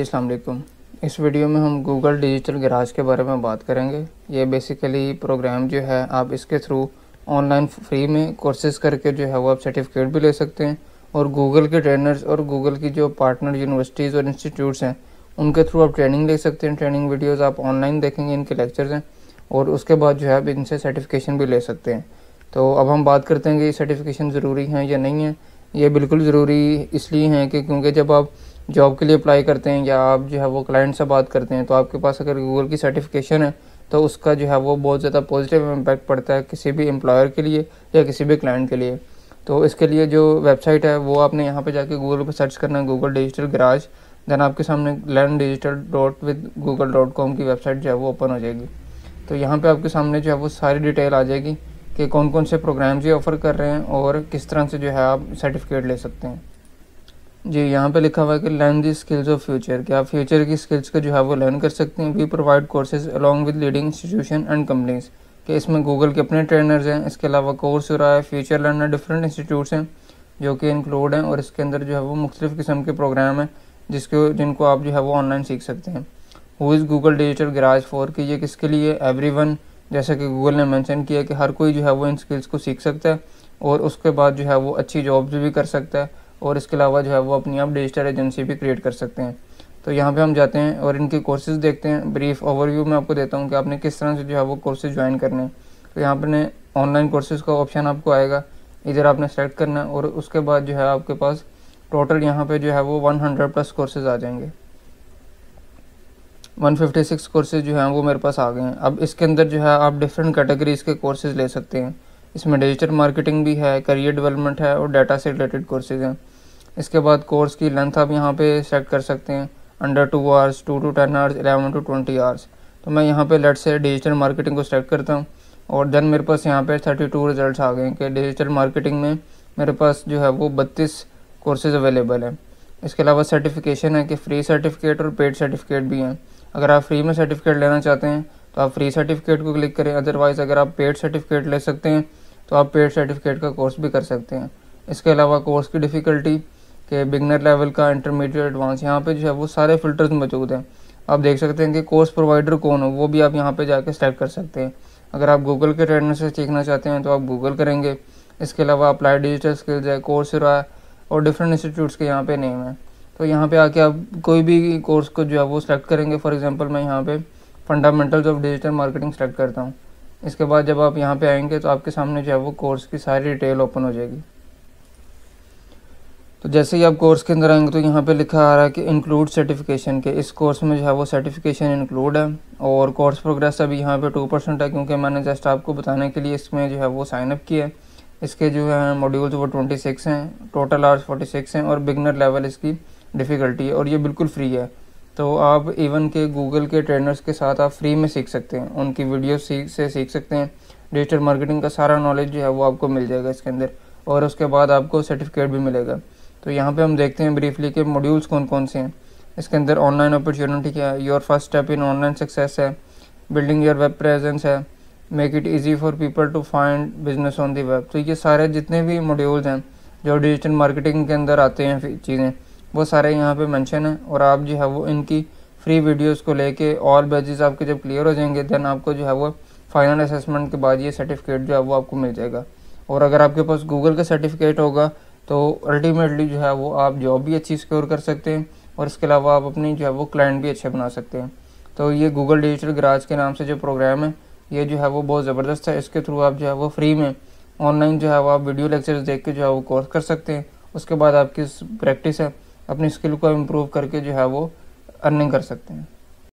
अस्सलाम वालेकुम। इस वीडियो में हम गूगल डिजिटल गराज के बारे में बात करेंगे। ये बेसिकली प्रोग्राम जो है, आप इसके थ्रू ऑनलाइन फ्री में कोर्सेज करके जो है, वो आप सर्टिफिकेट भी ले सकते हैं। और गूगल के ट्रेनर्स और गूगल की जो पार्टनर यूनिवर्सिटीज़ और इंस्टीट्यूट्स हैं, उनके थ्रू आप ट्रेनिंग ले सकते हैं। ट्रेनिंग वीडियोज़ आप ऑनलाइन देखेंगे, इनके लेक्चर्स हैं। और उसके बाद जो है, आप इनसे सर्टिफिकेशन भी ले सकते हैं। तो अब हम बात करते हैं कि सर्टिफिकेशन ज़रूरी हैं या नहीं है। ये बिल्कुल ज़रूरी इसलिए हैं कि क्योंकि जब आप जॉब के लिए अप्लाई करते हैं या आप जो है वो क्लाइंट से बात करते हैं तो आपके पास अगर गूगल की सर्टिफिकेशन है तो उसका जो है वो बहुत ज़्यादा पॉजिटिव इम्पैक्ट पड़ता है किसी भी एम्प्लॉयर के लिए या किसी भी क्लाइंट के लिए। तो इसके लिए जो वेबसाइट है, वो आपने यहाँ पे जाके गूगल पे सर्च करना है गूगल डिजिटल गराज देन आपके सामने learn digital dot with Google dot com की वेबसाइट जो है वो ओपन हो जाएगी। तो यहाँ पे आपके सामने जो है वो सारी डिटेल आ जाएगी कि कौन कौन से प्रोग्राम्स ये ऑफ़र कर रहे हैं और किस तरह से जो है आप सर्टिफिकेट ले सकते हैं। जी, यहाँ पे लिखा हुआ है कि learn the skills of future कि आप फ्यूचर की स्किल्स को जो है वो लर्न कर सकते हैं। We provide courses along with leading institution and companies कि इसमें गूगल के अपने ट्रेनर्स हैं, इसके अलावा कोर्स हो रहा है फ्यूचर लर्नर डिफरेंट इंस्टीट्यूट्स हैं, जो कि इंक्लूड हैं, और इसके अंदर जो है वो मुख्तलिफ़ किस्म के प्रोग्राम हैं, जिसके, जिनको आप जो है वो ऑनलाइन सीख सकते हैं। Who is Google digital garage for कि ये किसके लिए? एवरी वन जैसा कि गूगल ने मैंशन किया कि हर कोई जो है वो इन स्किल्स को सीख सकता है, और उसके बाद जो है वो अच्छी जॉब्स भी कर सकता है। और इसके अलावा जो है वो अपनी आप डिजिटल एजेंसी भी क्रिएट कर सकते हैं। तो यहाँ पे हम जाते हैं और इनके कोर्सेज देखते हैं। ब्रीफ ओवरव्यू में आपको देता हूँ कि आपने किस तरह से जो है वो कोर्सेज ज्वाइन करने हैं। तो यहाँ पर ऑनलाइन कोर्सेज का ऑप्शन आपको आएगा। इधर आपने सेलेक्ट करना है और उसके बाद जो है आपके पास टोटल यहाँ पे जो है वो 100 प्लस कोर्सेज आ जाएँगे। 156 कोर्सेज जो हैं वो मेरे पास आ गए हैं। अब इसके अंदर जो है आप डिफरेंट कैटेगरीज के कोर्सेज ले सकते हैं। इसमें डिजिटल मार्केटिंग भी है करियर डेवलपमेंट है और डाटा से रिलेटेड कोर्सेज हैं। इसके बाद कोर्स की लेंथ आप यहाँ पे सेट कर सकते हैं। Under two hours two to ten hours eleven to twenty hours तो मैं यहाँ पे लेट से डिजिटल मार्केटिंग को सेलेक्ट करता हूँ और देन मेरे पास यहाँ पे थर्टी टू रिज़ल्ट आ गए कि डिजिटल मार्केटिंग में मेरे पास जो है वो बत्तीस कोर्सेज अवेलेबल हैं। इसके अलावा सर्टिफिकेशन है कि फ्री सर्टिफिकेट और पेड सर्टिफिकेट भी हैं। अगर आप फ्री में सर्टिफिकेट लेना चाहते हैं तो आप फ्री सर्टिफिकेट को क्लिक करें। अदरवाइज़ अगर आप पेड सर्टिफिकेट ले सकते हैं तो आप पेड सर्टिफिकेट का कोर्स भी कर सकते हैं। इसके अलावा कोर्स की डिफ़िकल्टी के बिगनर लेवल का इंटरमीडिएट एडवांस यहाँ पे जो है वो सारे फिल्टर्स मौजूद हैं। आप देख सकते हैं कि कोर्स प्रोवाइडर कौन हो, वो भी आप यहाँ पे जाके सेलेक्ट कर सकते हैं। अगर आप गूगल के ट्रेनर से सीखना चाहते हैं तो आप गूगल करेंगे। इसके अलावा अप्लाई डिजिटल स्किल्स है कोर्स है और डिफरेंट इंस्टीट्यूट्स के यहाँ पे नेम है। तो यहाँ पे आके आप कोई भी कोर्स को जो है वो सिलेक्ट करेंगे। फॉर एग्जांपल मैं यहाँ पे fundamentals of digital marketing select करता हूँ। इसके बाद जब आप यहाँ पे आएँगे तो आपके सामने जो है वो कोर्स की सारी डिटेल ओपन हो जाएगी। तो जैसे ही आप कोर्स के अंदर आएँगे तो यहाँ पे लिखा आ रहा है कि इंक्लूड सर्टिफिकेशन के। इस कोर्स में जो है वो सर्टिफिकेशन इंक्लूड है और कोर्स प्रोग्रेस अभी यहाँ पे टू परसेंट है क्योंकि मैंने जस्ट आपको बताने के लिए इसमें जो है वो साइन अप किया है। इसके जो है मॉड्यूल्स वो ट्वेंटी सिक्स हैं टोटल आवर्स फोर्टी सिक्स हैं और बिगनर लेवल इसकी डिफ़िकल्टी है और ये बिल्कुल फ्री है। तो आप इवन के गूगल के ट्रेनर्स के साथ आप फ्री में सीख सकते हैं। उनकी वीडियो सीख, से सीख सकते हैं। डिजिटल मार्केटिंग का सारा नॉलेज जो है वो आपको मिल जाएगा इसके अंदर। और उसके बाद आपको सर्टिफिकेट भी मिलेगा। तो यहाँ पे हम देखते हैं ब्रीफली के मॉड्यूल्स कौन कौन से हैं। इसके अंदर ऑनलाइन अपॉर्चुनिटी क्या है? Your first step in online success है। बिल्डिंग योर वेब प्रेजेंस है। Make it easy for people to find business on the web तो ये सारे जितने भी मॉड्यूल्स हैं, जो डिजिटल मार्केटिंग के अंदर आते हैं, चीज़ें वो सारे यहाँ पे मेंशन है और आप जो है वो इनकी फ्री वीडियोस को लेके ऑल बैचेस आपके जब क्लियर हो जाएँगे देन आपको जो है वो फाइनल असेसमेंट के बाद ये सर्टिफिकेट जो है वो आपको मिल जाएगा। और अगर आपके पास गूगल का सर्टिफिकेट होगा तो अल्टीमेटली जो है वो आप जॉब भी अच्छी सिक्योर कर सकते हैं और इसके अलावा आप अपनी जो है वो क्लाइंट भी अच्छे बना सकते हैं। तो ये गूगल डिजिटल गराज के नाम से जो प्रोग्राम है, ये जो है वो बहुत ज़बरदस्त है। इसके थ्रू आप जो है वो फ्री में ऑनलाइन जो है वो आप वीडियो लेक्चर्स देख के जो है वो कोर्स कर सकते हैं। उसके बाद आपकी प्रैक्टिस है। अपनी स्किल को इम्प्रूव करके जो है वो अर्निंग कर सकते हैं।